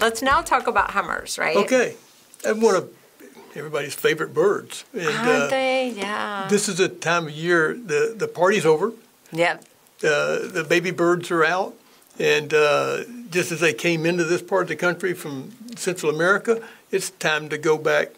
let's now talk about hummers, right? Okay, and one of everybody's favorite birds. And, Aren't uh, they? Yeah. This is a time of year the the party's over. yep. Uh, the baby birds are out, and uh, just as they came into this part of the country from Central America, it's time to go back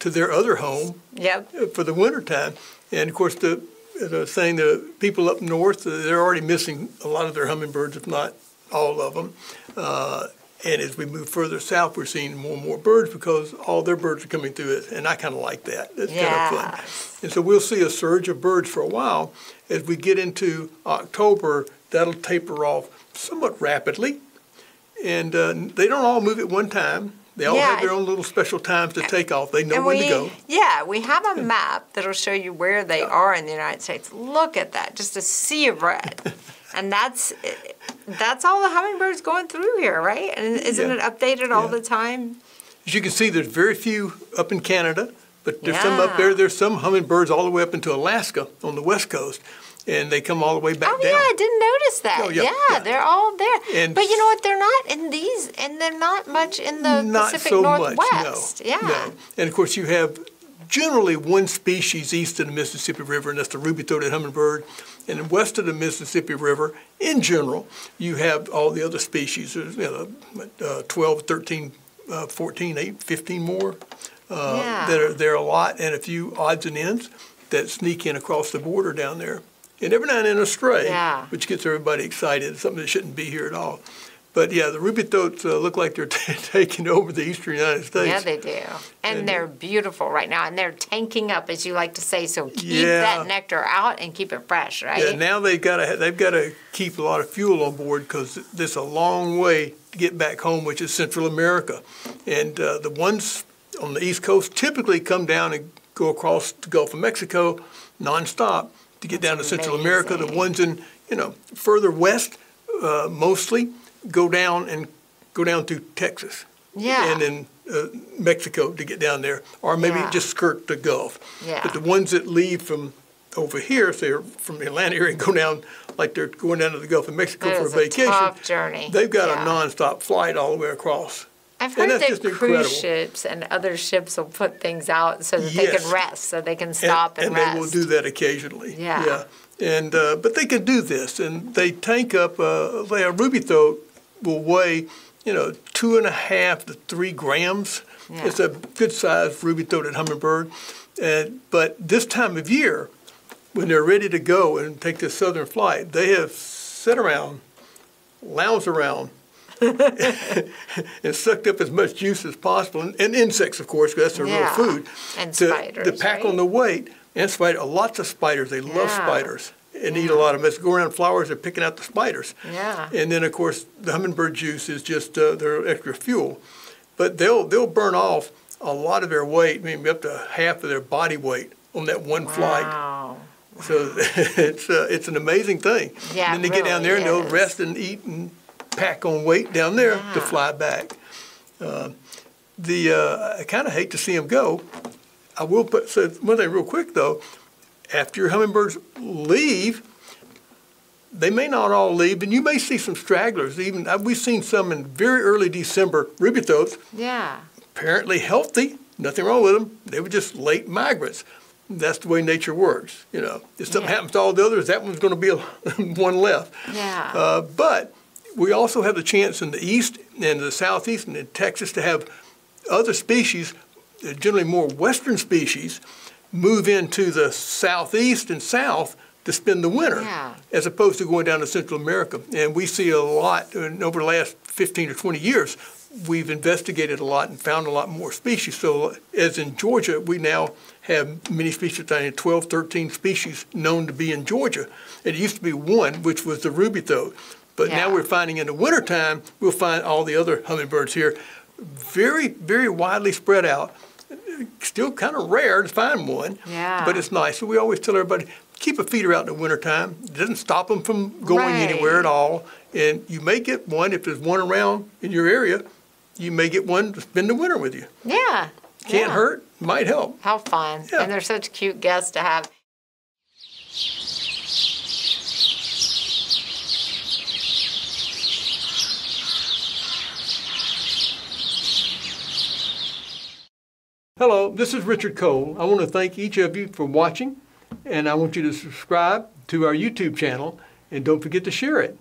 to their other home Yep. for the winter time. And of course, the, as I was saying, the people up north, uh, they're already missing a lot of their hummingbirds, if not all of them. Uh, and as we move further south, we're seeing more and more birds because all their birds are coming through it. And I kind of like that. It's kind of fun. And so we'll see a surge of birds for a while. As we get into October, that'll taper off somewhat rapidly. And uh, they don't all move at one time. They all Yeah. have their own little special times to take off. They know when we, to go. yeah, we have a map that'll show you where they are in the United States. Look at that, just a sea of red. and that's that's all the hummingbirds going through here, right? And mm-hmm. isn't Yeah. it updated all Yeah. the time? As you can see, there's very few up in Canada, but there's some up there. There's some hummingbirds all the way up into Alaska on the west coast, and they come all the way back Oh down. yeah, I didn't notice that. Oh, yeah, yeah, yeah. they're all there. And- but you know what? They're not in these, and they're not much in the Not Pacific so Northwest. much, no. Yeah. No. And of course, you have generally one species east of the Mississippi River, and that's the ruby-throated hummingbird. And west of the Mississippi River, in general, you have all the other species. There's you know, uh, 12, 13, uh, 14, 8, 15 more uh, Yeah. that are there a lot, and a few odds and ends that sneak in across the border down there. And every now and then a stray, Yeah. which gets everybody excited, something that shouldn't be here at all. But yeah, the ruby throats uh, look like they're taking over the eastern United States. Yeah, they do. And, And- they're beautiful right now. And they're tanking up, as you like to say. So keep Yeah. that nectar out and keep it fresh, right? Yeah, now they've got to they've got to keep a lot of fuel on board because there's a long way to get back home, which is Central America, and uh, the ones on the East Coast typically come down and go across the Gulf of Mexico nonstop to get down to Central America. The ones in you know further west, uh, mostly go down and go down through Texas. Yeah. And then uh, Mexico to get down there, or maybe Yeah. just skirt the Gulf. Yeah. But the ones that leave from over here, if they're from the Atlanta area and go down, like they're going down to the Gulf of Mexico That for a vacation, journey. they've got Yeah. a nonstop flight all the way across. I've heard that cruise ships and other ships will put things out so that they can rest, so they can stop and, and, rest. they will do that occasionally. Yeah. Yeah. And uh, but they can do this, and they tank up. Uh, like a ruby throat will weigh, you know, two and a half to three grams. Yeah. It's a good sized ruby throated hummingbird. And but this time of year, when they're ready to go and take this southern flight, they have sat around, lounged around. and sucked up as much juice as possible, and, and insects, of course, because that's their Yeah. real food. And to, spiders, To pack right? on the weight, and spider, lots of spiders. They love spiders and eat a lot of them. As go around flowers, they're picking out the spiders. Yeah. And then, of course, the hummingbird juice is just uh, their extra fuel. But they'll they'll burn off a lot of their weight, maybe up to half of their body weight on that one flight. Wow. So it's uh, it's an amazing thing. Yeah, and then they get down there and they'll rest and eat and pack on weight down there to fly back. Uh, the uh, I kind of hate to see them go. I will put so one thing real quick though. After your hummingbirds leave, they may not all leave, and you may see some stragglers. Even uh, we've seen some in very early December ruby throats, Yeah. apparently healthy, nothing wrong with them. They were just late migrants. That's the way nature works. You know, if something Yeah. happens to all the others, that one's going to be a, one left. Yeah. Uh, but we also have the chance in the east and the southeast and in Texas to have other species, uh, generally more western species, move into the southeast and south to spend the winter, Yeah. as opposed to going down to Central America. And we see a lot and over the last 15 or 20 years. We've investigated a lot and found a lot more species. So, as in Georgia, we now have many species, I think 12, 13 species known to be in Georgia. It used to be one, which was the ruby throat. But now we're finding in the wintertime, we'll find all the other hummingbirds here, very, very widely spread out. Still kind of rare to find one, Yeah. but it's nice. So we always tell everybody, keep a feeder out in the wintertime. It doesn't stop them from going Right. anywhere at all. And you may get one, if there's one around in your area, you may get one to spend the winter with you. Yeah. Can't yeah. hurt, might help. How fun. Yeah. And they're such cute guests to have. Hello, this is Richard Cole. I want to thank each of you for watching, and I want you to subscribe to our YouTube channel, and don't forget to share it.